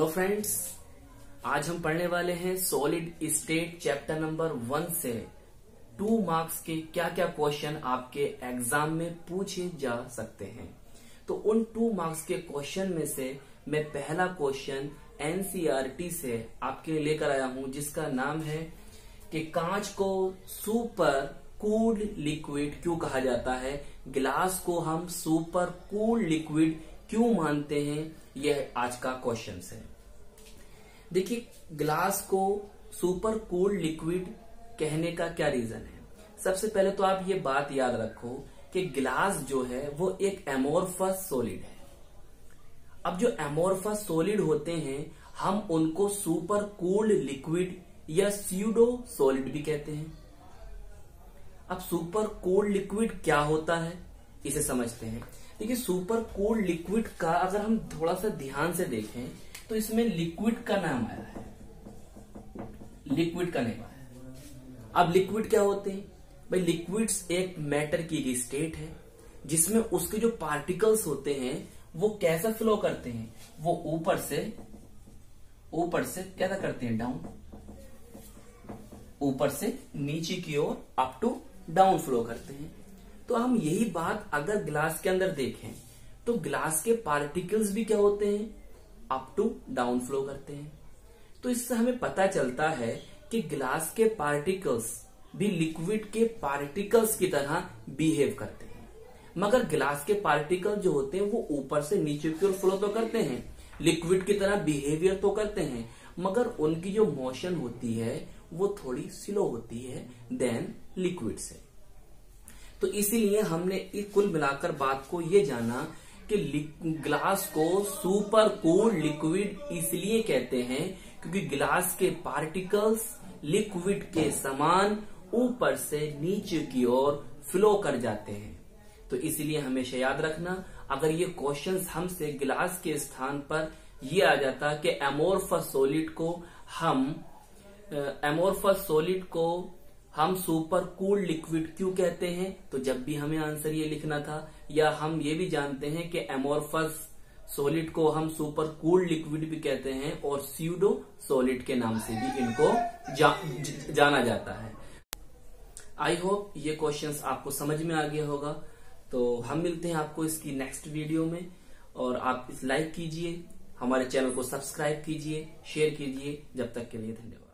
Hello friends आज हम पढ़ने वाले हैं solid state chapter number one से। टू मार्क्स के क्या क्या क्वेश्चन आपके एग्ज़ाम में पूछे जा सकते हैं। तो उन टू मार्क्स के क्वेश्चन में से मैं पहला क्वेश्चन एनसीआरटी से आपके लेकर आया हूँ, जिसका नाम है कि कांच को सुपर कूल्ड लिक्विड क्यों कहा जाता है? गिलास को हम सुपर कूल्ड लिक्विड क्यों मानते हैं? यह आज का क्वेश्चन है। देखिए ग्लास को सुपर कूल्ड लिक्विड कहने का क्या रीजन है? सबसे पहले तो आप ये बात याद रखो कि ग्लास जो है, वो एक एमोरफस सोलिड है। अब जो एमोरफस सोलिड होते हैं, हम उनको सुपर कूल्ड लिक्विड या स्यूडो सोलिड भी कहते हैं। अब सुपर कोल्ड लिक्विड क्या होता है? इसे समझते हैं। देखिए सुपर कोल्ड लिक्विड का अगर हम थोड़ा सा ध्यान से देखें तो इसमें लिक्विड का नाम आया है। लिक्विड का नाम आया अब लिक्विड क्या होते हैं? भाई लिक्विड्स एक मैटर की एक स्टेट है, जिसमें उसके जो पार्टिकल्स होते हैं, वो कैसा फ्लो करते हैं? वो ऊपर से ऊपर से कैसा करते हैं? डाउन ऊपर से नीचे की ओर अप टू डाउन फ्लो करते हैं। तो हम यही बात अगर ग्लास के अंदर देखें तो ग्लास के पार्टिकल्स भी क्या होते हैं? अप टू डाउन फ्लो करते हैं। तो इससे हमें पता चलता है कि ग्लास के पार्टिकल्स भी लिक्विड के पार्टिकल्स की तरह बिहेव करते हैं। मगर ग्लास के पार्टिकल जो होते हैं, वो ऊपर से नीचे की ओर फ्लो तो करते हैं लिक्विड की तरह बिहेवियर तो करते हैं, मगर उनकी जो मोशन होती है, वो थोड़ी स्लो होती है देन लिक्विड से। तो इसीलिए हमने कुल मिलाकर बात को ये जाना कि ग्लास को सुपर कूल लिक्विड इसलिए कहते हैं क्योंकि ग्लास के पार्टिकल्स लिक्विड के समान ऊपर से नीचे की ओर फ्लो कर जाते हैं। तो इसलिए हमेशा याद रखना, अगर ये क्वेश्चंस हमसे ग्लास के स्थान पर ये आ जाता कि एमोरफस सोलिड को हम एमोरफस सोलिड को हम सुपर कूल लिक्विड क्यों कहते हैं? तो जब भी हमें आंसर ये लिखना था या हम ये भी जानते हैं कि एमोरफस सॉलिड को हम सुपर कूल लिक्विड भी कहते हैं और स्यूडो सॉलिड के नाम से भी इनको जा, ज, जाना जाता है। आई होप ये क्वेश्चंस आपको समझ में आ गया होगा। तो हम मिलते हैं आपको इसकी नेक्स्ट वीडियो में और आप इस लाइक कीजिए हमारे चैनल को सब्सक्राइब कीजिए शेयर कीजिए। जब तक के लिए धन्यवाद।